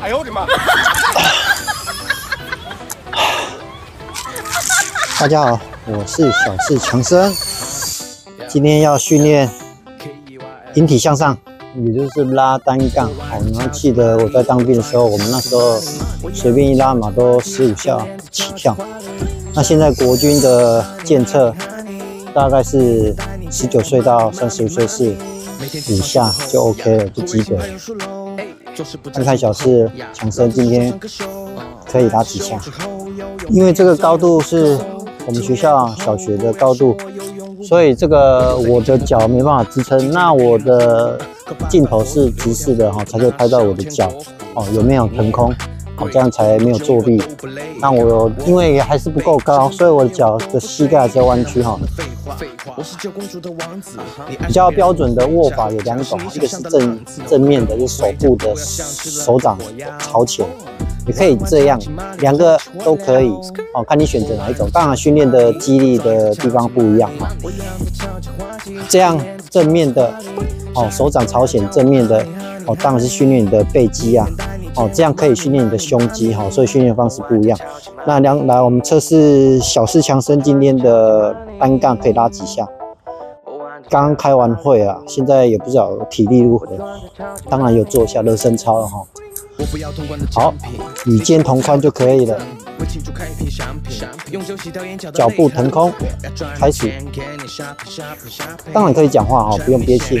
哎呦我的妈！大家好，我是小四强生，今天要训练引体向上，也就是拉单杠。好，你要记得我在当兵的时候，我们那时候随便一拉嘛都十五下起跳。那现在国军的检测大概是十九岁到三十五岁是五下就 OK 了，就及格。看看小四强生今天可以拉几下，因为这个高度是。我们学校小学的高度，所以这个我的脚没办法支撑。那我的镜头是直视的哈，才可以拍到我的脚哦有没有腾空，哦这样才没有作弊。那我因为还是不够高，所以我的脚的膝盖还是要弯曲哈。比较标准的握法有两种，一个是正正面的，就是手部的手掌朝前。你可以这样，两个都可以哦，看你选择哪一种。当然，训练的肌力的地方不一样哈。这样正面的哦，手掌朝前正面的哦，当然是训练你的背肌啊。哦，这样可以训练你的胸肌哈，所以训练方式不一样。那两来，我们测试小四强身今天的单杠可以拉几下？刚开完会啊，现在也不知道体力如何。当然有做一下热身操了哈。好，与肩同宽就可以了。脚步腾空，开始。当然可以讲话哈，不用憋气。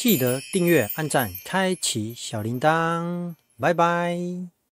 记得订阅、按赞、开启小铃铛。拜拜。